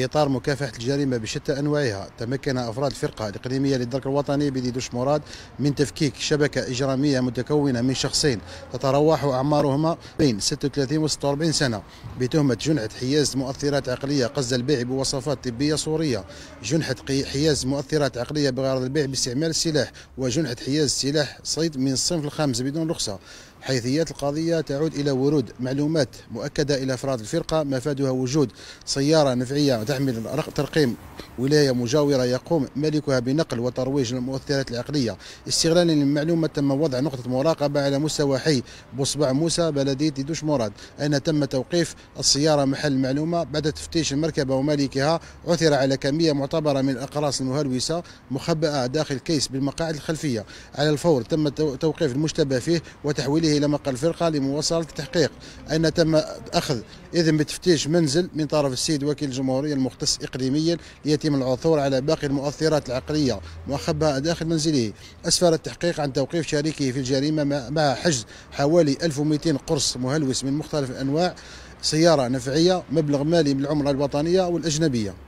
إطار مكافحة الجريمة بشتى أنواعها. تمكن أفراد الفرقة الإقليمية للدرك الوطني بديدوش مراد من تفكيك شبكة إجرامية متكونة من شخصين تتراوح أعمارهما بين 36 و 46 سنة بتهمة جنحة حياز مؤثرات عقلية قصد البيع بوصفات طبية صورية. جنحة حياز مؤثرات عقلية بغرض البيع باستعمال السلاح وجنحة حياز سلاح صيد من الصنف الخامس بدون رخصة. حيثيات القضية تعود إلى ورود معلومات مؤكدة إلى أفراد الفرقة مفادها وجود سيارة نفعية تحمل ترقيم ولاية مجاورة يقوم مالكها بنقل وترويج المؤثرات العقلية. استغلالا للمعلومة تم وضع نقطة مراقبة على مستوى حي بوصبع موسى بلدية ديدوش مراد أين تم توقيف السيارة محل المعلومة بعد تفتيش المركبة ومالكها عثر على كمية معتبرة من الأقراص المهلوسة مخبأة داخل كيس بالمقاعد الخلفية. على الفور تم توقيف المشتبه فيه وتحويله إلى مقر الفرقة لمواصلة التحقيق أين تم أخذ؟ إذن بتفتيش منزل من طرف السيد وكيل الجمهورية المختص إقليميا ليتم العثور على باقي المؤثرات العقلية مخبأة داخل منزله. أسفر التحقيق عن توقيف شريكه في الجريمة مع حجز حوالي 1200 قرص مهلوس من مختلف الأنواع سيارة نفعية مبلغ مالي من العملة الوطنية والأجنبية.